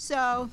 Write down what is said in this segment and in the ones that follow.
So,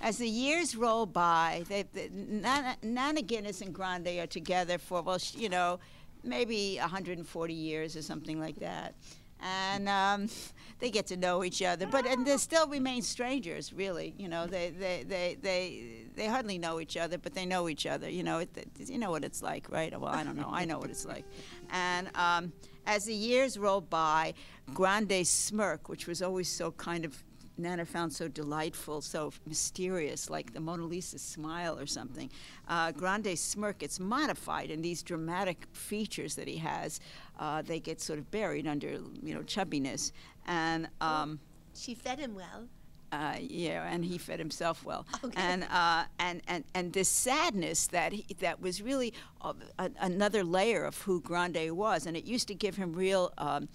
as the years roll by, they, they, Nana, Nana Guinness and Grande are together for, well, you know, maybe 140 years or something like that. And um, they get to know each other, but and they still remain strangers. Really, you know, they they, they, they they hardly know each other, but they know each other. You know, it, you know what it's like, right? Well, I don't know. I know what it's like. And um, as the years roll by, Grande's smirk, which was always so kind of Nana found so delightful, so mysterious, like the Mona Lisa's smile or something. Uh, Grande's smirk gets modified, and these dramatic features that he has, uh, they get sort of buried under, you know, chubbiness. And um, She fed him well. uh, yeah, and he fed himself well. Okay. And, uh, and and and this sadness that he, that was really uh, a, another layer of who Grande was, and it used to give him real um,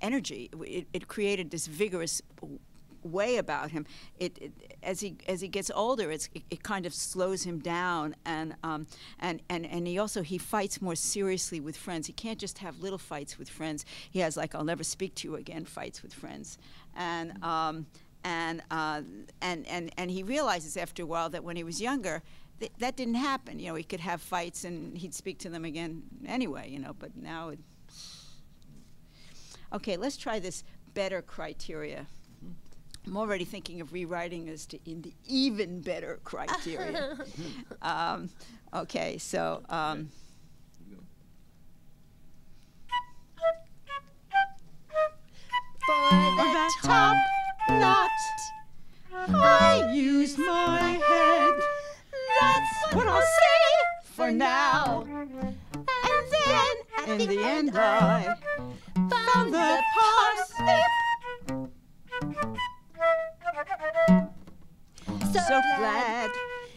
energy. It, it created this vigorous way about him. It, it as he as he gets older, it's it, it kind of slows him down, and um, and and and he also he fights more seriously with friends. He can't just have little fights with friends. He has like I'll never speak to you again fights with friends, and. Um, and uh, and and and he realizes after a while that when he was younger, th- that didn't happen. You know, he could have fights and he'd speak to them again anyway. You know, but now. It, okay, let's try this better criteria. I'm already thinking of rewriting this to in the even better criteria. um, okay, so. Um, For the top knot, I use my head. That's what I'll say for now. And then at the, the end, I found the parsnip.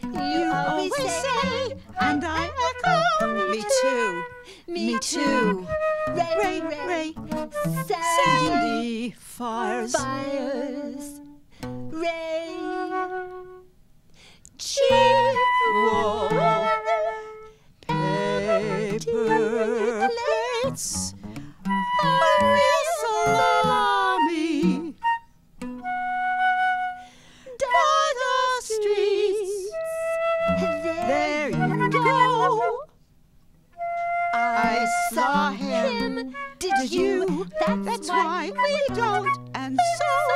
Glad you always say, and I echo. Me too. Me too. Ray, Ray, ray, Sandy, fires. fires. Ray, cheap wool, paper plates, There you go. I saw him. Did you? That's, That's why we don't, and so